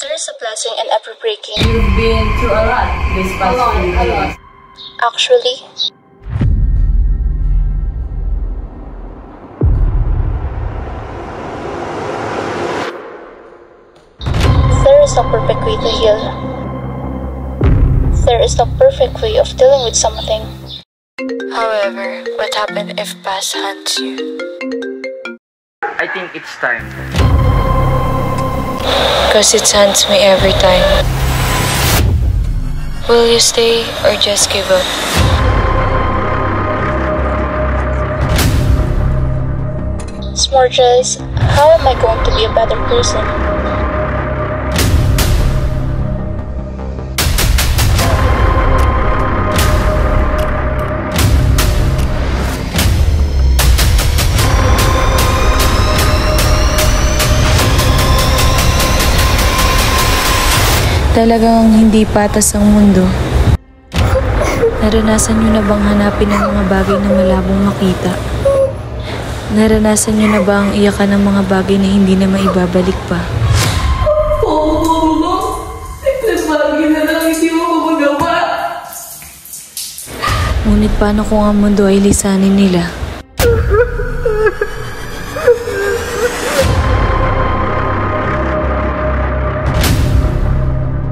There is a blessing in ever breaking. You've been through a lot this past few days. Actually, there is no perfect way to heal. There is no perfect way of dealing with something. However, what happens if past hunts you? I think it's time. Cause it haunts me every time. Will you stay or just give up? More how am I going to be a better person? Talagang hindi patas ang mundo. Naranasan niyo na bang hanapin ang mga bagay na malabong makita? Naranasan niyo na ba ang iyakan ng mga bagay na hindi na maibabalik pa? Oo, mama. Nagbagi na lang hindi mo magawa. Ngunit paano kung ang mundo ay lisanin nila?